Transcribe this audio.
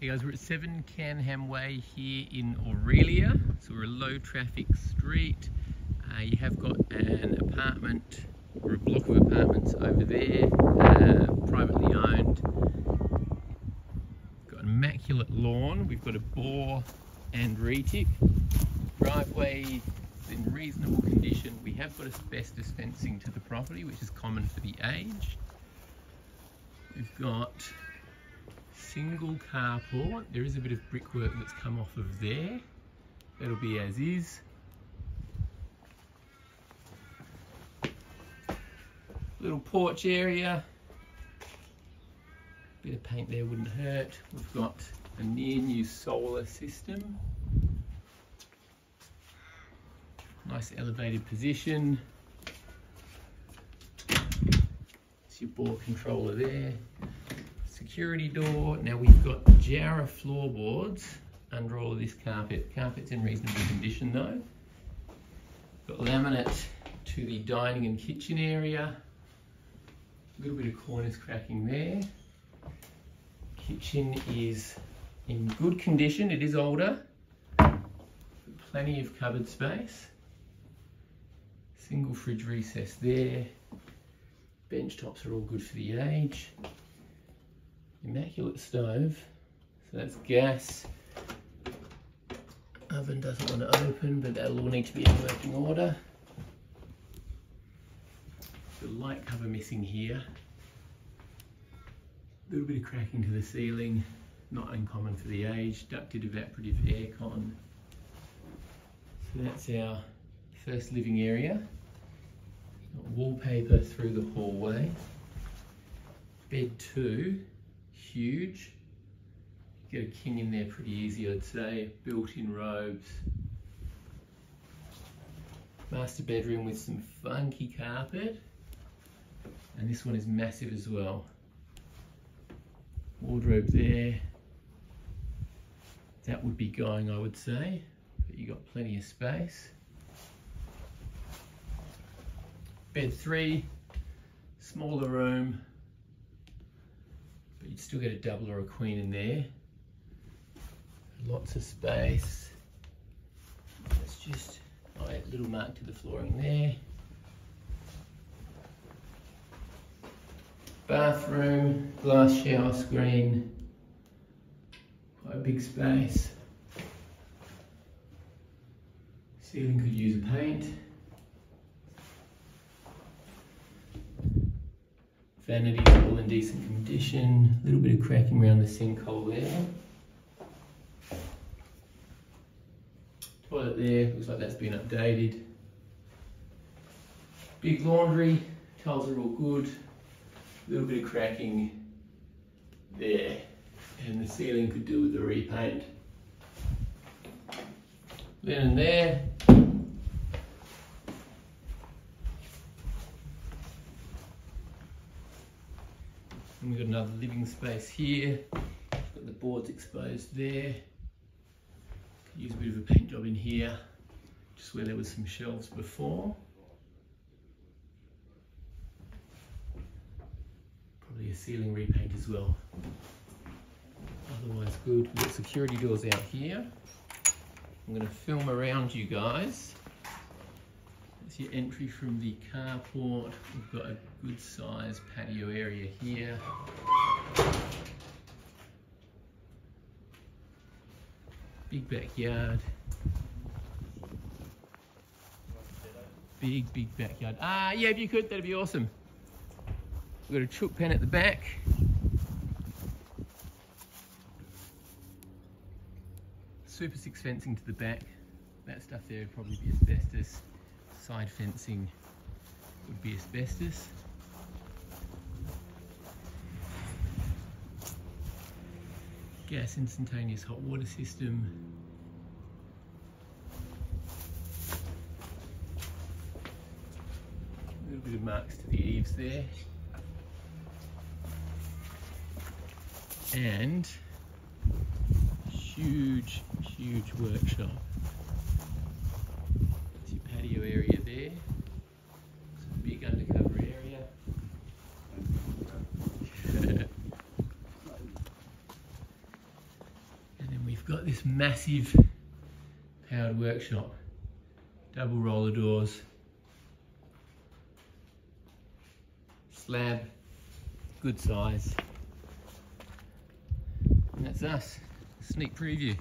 Hey guys, we're at 7 Canham Way here in Orelia. So we're a low traffic street. Uh, you have got an apartment or a block of apartments over there, uh, privately owned. Got an immaculate lawn. We've got a bore and retic. Driveway is in reasonable condition. We have got asbestos fencing to the property, which is common for the age. We've got single carport. There is a bit of brickwork that's come off of there. That'll be as is. Little porch area. Bit of paint there wouldn't hurt. We've got a near new solar system. Nice elevated position. It's your bore controller there security door. Now we've got Jarrah floorboards under all of this carpet. Carpet's in reasonable condition though. Got laminate to the dining and kitchen area. A little bit of cornice cracking there. Kitchen is in good condition. It is older. Plenty of cupboard space. Single fridge recess there. Bench tops are all good for the age immaculate stove. So that's gas. Oven doesn't want to open, but that'll all need to be in working order. The light cover missing here. A little bit of cracking to the ceiling, not uncommon for the age. Ducted evaporative aircon. So that's our first living area. Wallpaper through the hallway. Bed two huge. Get a king in there pretty easy, I'd say. Built-in robes. Master bedroom with some funky carpet. And this one is massive as well. Wardrobe there. That would be going, I would say. But you got plenty of space. Bed three, smaller room, you'd still get a double or a queen in there. Lots of space. Let's just, a little mark to the flooring there. Bathroom, glass shower screen, quite a big space. Ceiling could use a paint. Vanity's all in decent condition. A little bit of cracking around the sinkhole there. Toilet there, looks like that's been updated. Big laundry, tiles are all good. A little bit of cracking there. And the ceiling could do with the repaint. There, And we've got another living space here. Got the boards exposed there. Could use a bit of a paint job in here, just where there was some shelves before. Probably a ceiling repaint as well. Otherwise good. We've got security doors out here. I'm going to film around you guys your entry from the carport. We've got a good sized patio area here. Big backyard. Big, big backyard. Ah, yeah, if you could, that'd be awesome. We've got a chook pen at the back. Super six fencing to the back. That stuff there would probably be asbestos side fencing would be asbestos. Gas instantaneous hot water system. A little bit of marks to the eaves there. And huge, huge workshop. Patio area there. Big undercover area. and then we've got this massive powered workshop, double roller doors, slab, good size. And that's us, sneak preview.